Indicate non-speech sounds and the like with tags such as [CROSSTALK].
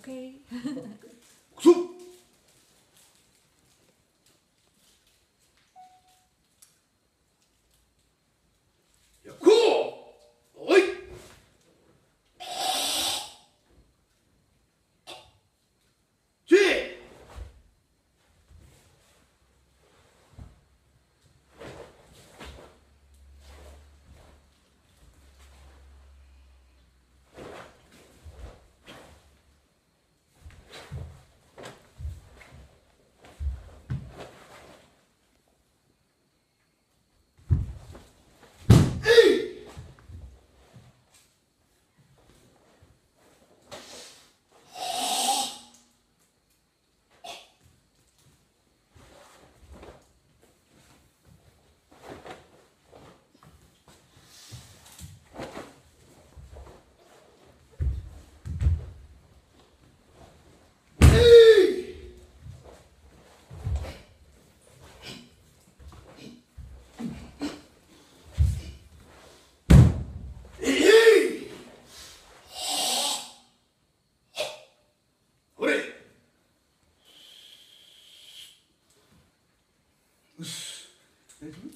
okay. [LAUGHS] Uhum.